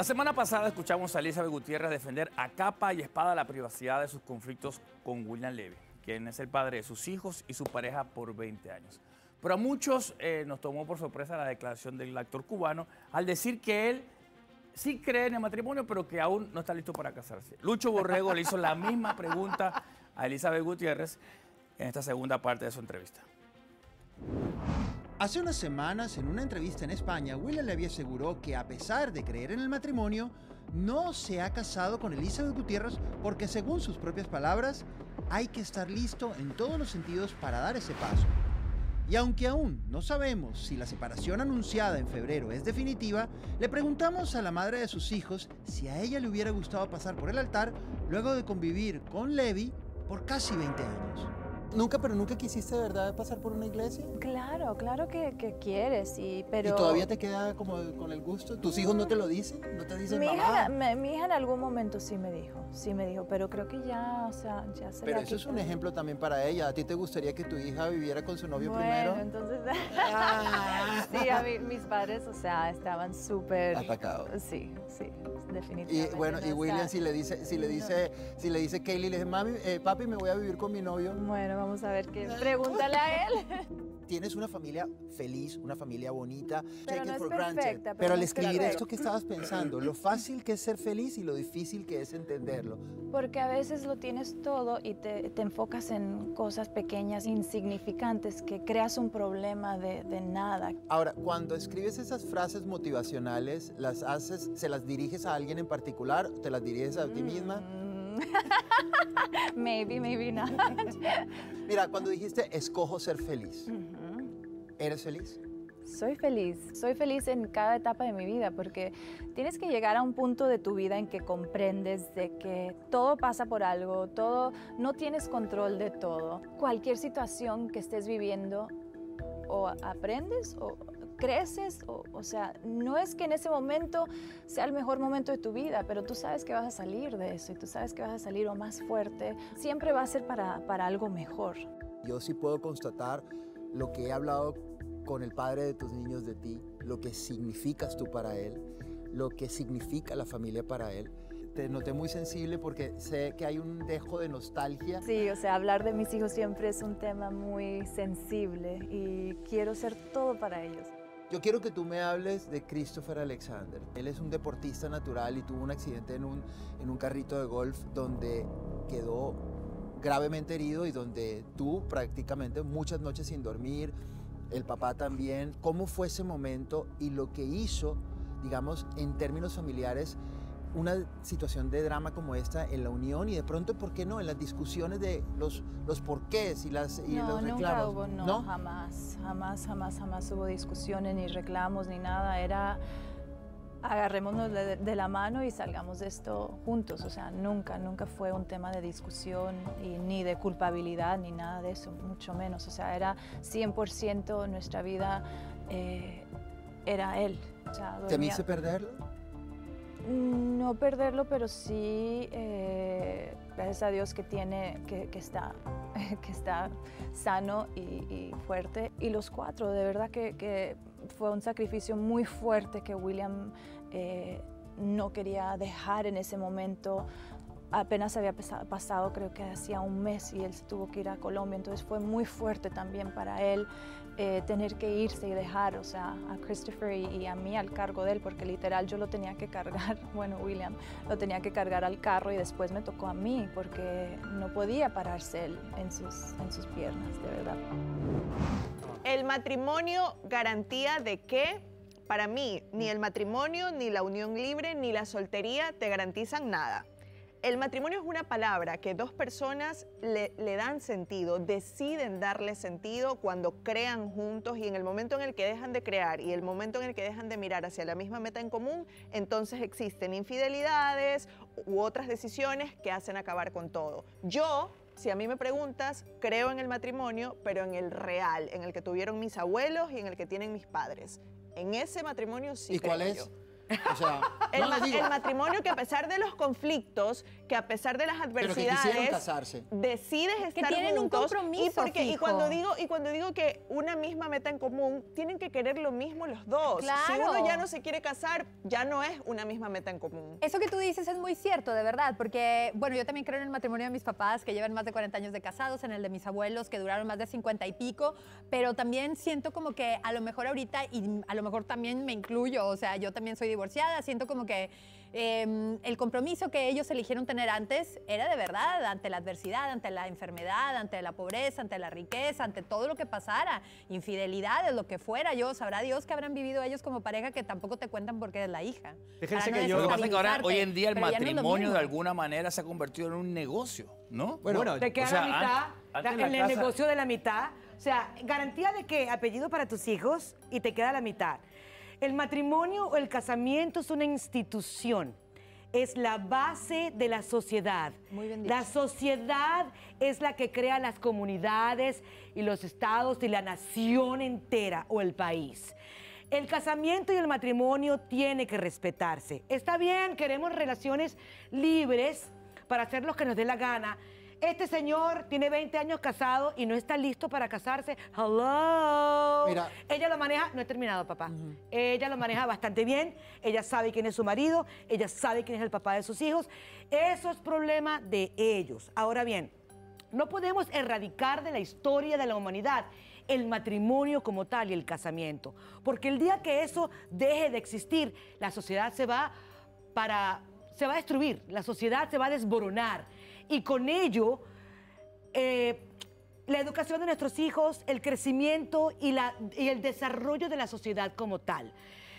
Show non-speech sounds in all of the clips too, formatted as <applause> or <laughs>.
La semana pasada escuchamos a Elizabeth Gutiérrez defender a capa y espada la privacidad de sus conflictos con William Levy, quien es el padre de sus hijos y su pareja por 20 años. Pero a muchos eh, nos tomó por sorpresa la declaración del actor cubano al decir que él sí cree en el matrimonio, pero que aún no está listo para casarse. Lucho Borrego le hizo la misma pregunta a Elizabeth Gutiérrez en esta segunda parte de su entrevista. Hace unas semanas, en una entrevista en España, William Levy aseguró que a pesar de creer en el matrimonio, no se ha casado con Elizabeth Gutiérrez porque según sus propias palabras, hay que estar listo en todos los sentidos para dar ese paso. Y aunque aún no sabemos si la separación anunciada en febrero es definitiva, le preguntamos a la madre de sus hijos si a ella le hubiera gustado pasar por el altar luego de convivir con Levi por casi 20 años. ¿Nunca, pero nunca quisiste de verdad pasar por una iglesia? Claro, claro que, que quieres, y, pero... ¿Y todavía te queda como con el gusto? ¿Tus hijos no te lo dicen? ¿No te dicen mi mamá? Hija, me- mi hija en algún momento sí me dijo, sí me dijo, pero creo que ya, o sea, ya se Pero eso es un ejemplo también para ella. ¿A ti te gustaría que tu hija viviera con su novio bueno, primero? entonces... Ah. <laughs> sí, a mí, mis padres, o sea, estaban súper... Atacados. Sí, sí, Y definitivamente. bueno, y William está- si le dice, si le no. dice, si le dice Kaylee, le dice, mami, eh, papi, me voy a vivir con mi novio. Bueno, vamos a ver qué... Pregúntale a él. <laughs> Tienes una familia feliz, una familia bonita. Pero take no it es perfecta, pero Pero al es escribir perfecta. esto, ¿qué estabas pensando? Lo fácil que es ser feliz y lo difícil que es entenderlo. Porque a veces lo tienes todo y te, te enfocas en cosas pequeñas, insignificantes, que creas un problema de, de nada. Ahora, cuando escribes esas frases motivacionales, ¿las haces, se las diriges a alguien en particular? ¿Te las diriges a ti misma? Mm. <laughs> maybe, maybe not. Mira, cuando dijiste, escojo ser feliz, ¿eres feliz? Soy feliz, soy feliz en cada etapa de mi vida porque tienes que llegar a un punto de tu vida en que comprendes de que todo pasa por algo, todo, no tienes control de todo. Cualquier situación que estés viviendo o aprendes o creces, o, o sea, no es que en ese momento sea el mejor momento de tu vida, pero tú sabes que vas a salir de eso y tú sabes que vas a salir o más fuerte, siempre va a ser para, para algo mejor. Yo sí puedo constatar lo que he hablado con el padre de tus niños de ti, lo que significas tú para él, lo que significa la familia para él. Te noté muy sensible porque sé que hay un dejo de nostalgia. Sí, o sea, hablar de mis hijos siempre es un tema muy sensible y quiero ser todo para ellos. Yo quiero que tú me hables de Christopher Alexander. Él es un deportista natural y tuvo un accidente en un, en un carrito de golf donde quedó gravemente herido y donde tú prácticamente muchas noches sin dormir, el papá también. ¿Cómo fue ese momento y lo que hizo, digamos, en términos familiares, una situación de drama como esta en la unión y de pronto, ¿por qué no? En las discusiones de los, los porqués y, las, y no, los nunca reclamos. hubo, no, jamás, jamás, jamás, jamás hubo discusiones, ni reclamos, ni nada. Era agarrémonos de, de la mano y salgamos de esto juntos. O sea, nunca, nunca fue un tema de discusión y ni de culpabilidad, ni nada de eso, mucho menos. O sea, era 100% nuestra vida, eh, era él. O sea, dormía- ¿Temiste perderlo? No perderlo, pero sí, eh, gracias a Dios que tiene, que, está, <laughs> que está sano y, fuerte. Y los cuatro, de verdad que, que fue un sacrificio muy fuerte que William eh, no quería dejar en ese momento. Apenas había pasado, creo que hacía un mes y él se tuvo que ir a Colombia, entonces fue muy fuerte también para él eh, tener que irse y dejar, o sea, a Christopher y, y a mí al cargo de él, porque literal yo lo tenía que cargar, <laughs> bueno, William lo tenía que cargar al carro y después me tocó a mí, porque no podía pararse él en sus, en sus piernas, de verdad. El matrimonio garantía de que, para mí, ni el matrimonio, ni la unión libre, ni la soltería te garantizan nada. El matrimonio es una palabra que dos personas le, le dan sentido, deciden darle sentido cuando crean juntos y en el momento en el que dejan de crear y el momento en el que dejan de mirar hacia la misma meta en común, entonces existen infidelidades u otras decisiones que hacen acabar con todo. Yo si a mí me preguntas, creo en el matrimonio, pero en el real, en el que tuvieron mis abuelos y en el que tienen mis padres. En ese matrimonio sí ¿Y creo cuál es? yo. O sea, <laughs> El, no, ma- digo, el matrimonio que a pesar de los conflictos, que a pesar de las que adversidades, casarse. decides estar tienen un juntos compromiso y porque y fijo. cuando digo y cuando digo que una misma meta en común, tienen que querer lo mismo los dos. Si Claro. uno ya no se quiere casar, ya no es una misma meta en común. Eso que tú dices es muy cierto, de verdad, porque, bueno, yo también creo en el matrimonio de mis papás, que llevan más de 40 años de casados, en el de mis abuelos, que duraron más de 50 y pico, pero también siento como que a lo mejor ahorita, y a lo mejor también me incluyo, o sea, yo también soy divorciada, siento como que eh, el compromiso que ellos eligieron tener antes era de verdad, ante la adversidad, ante la enfermedad, ante la pobreza, ante la riqueza, ante todo lo que pasara, infidelidades, lo que fuera, yo, sabrá Dios que habrán vivido ellos como pareja que tampoco te cuentan porque eres la hija. Fíjense Para que yo- Lo que pasa es que ahora, hoy en día, el no matrimonio de alguna manera se ha convertido en un negocio, ¿no? Bueno, Te queda o sea, la mitad, antes la en el casa- negocio de la mitad. O sea, garantía de que apellido para tus hijos y te queda la mitad. El matrimonio o el casamiento es una institución. Es la base de la sociedad. Muy bien dicho. La sociedad es la que crea las comunidades y los estados y la nación entera o el país. El casamiento y el matrimonio tiene que respetarse. Está bien, queremos relaciones libres para hacer lo que nos dé la gana. Este señor tiene 20 años casado y no está listo para casarse. Hello. Mira. Ella lo maneja, no he terminado, papá. Ella lo maneja bastante bien. Ella sabe quién es su marido. Ella sabe quién es el papá de sus hijos. Eso es problema de ellos. Ahora bien, no podemos erradicar de la historia de la humanidad el matrimonio como tal y el casamiento. Porque el día que eso deje de existir, la sociedad se va para se va a destruir, la sociedad se va a desboronar. Y con ello, eh, la educación de nuestros hijos, el crecimiento y, la, y el desarrollo de la sociedad como tal.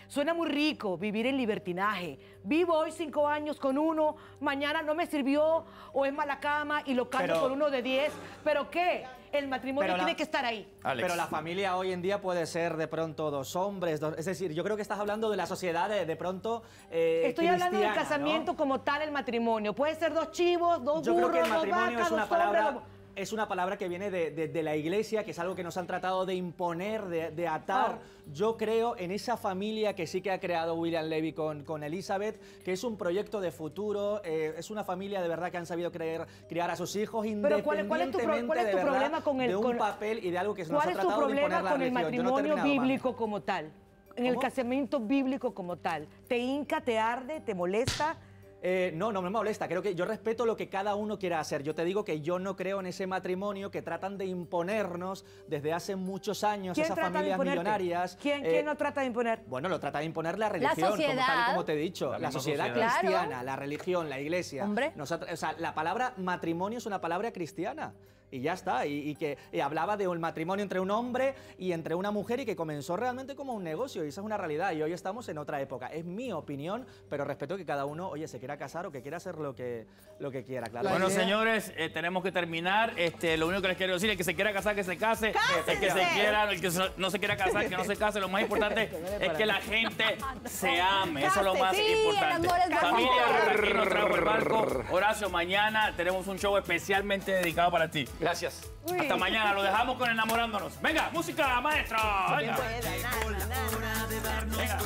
Suena muy rico vivir en libertinaje. Vivo hoy cinco años con uno, mañana no me sirvió o es mala cama y lo cambio por uno de diez. ¿Pero qué? El matrimonio la- tiene que estar ahí. Alex. Pero la familia hoy en día puede ser de pronto dos hombres, dos- es decir, yo creo que estás hablando de la sociedad de, de pronto eh, Estoy hablando del casamiento como tal, el matrimonio. Puede ser dos chivos, dos Yo creo burros, que el dos matrimonio vacas, es una dos palabra. Es una palabra que viene de, de- de la iglesia, que es algo que nos han tratado de imponer, de, de atar. Oh. Yo creo en esa familia que sí que ha creado William Levy con, con Elizabeth, que es un proyecto de futuro, eh, es una familia de verdad que han sabido creer, criar a sus hijos Pero ¿cuál- cuál es tu pro- independientemente cuál es de tu verdad problema con el- de un con- papel y de algo que nos ¿Cuál ha es tu tratado de problema imponer la con el religión. Yo no he matrimonio mami. bíblico como tal? En el casamiento bíblico como tal. ¿Te hinca, te arde, te molesta? Eh, no, no me molesta. Creo que yo respeto lo que cada uno quiera hacer. Yo te digo que yo no creo en ese matrimonio que tratan de imponernos desde hace muchos años ¿Quién esas trata de familias millonarias. ¿Quién, Eh, quién no trata de imponer? Bueno, lo trata de imponer la religión, como, tal y como te he dicho. La sociedad, sociedad. cristiana, Claro. la religión, la iglesia. Hombre. O sea, la palabra matrimonio es una palabra cristiana. Y ya está. Y, y que y hablaba de un matrimonio entre un hombre y entre una mujer y que comenzó realmente como un negocio. Y esa es una realidad. Y hoy estamos en otra época. Es mi opinión, pero respeto que cada uno, oye, se quiera casar o que quiera hacer lo que, lo que quiera. Claro. La Bueno, idea- señores, eh, tenemos que terminar. Este, lo único que les quiero decir es que se quiera casar, que se case. El que se quiera, el que se- no se quiera casar, que no se case. Lo más importante <laughs> es que la gente se ame. Eso es lo más Sí, importante. Familia, aquí nos trajo el barco. Horacio, mañana tenemos un show especialmente dedicado para ti. Gracias. Hasta mañana. Lo dejamos con enamorándonos. Venga, música, maestro. Venga. Venga.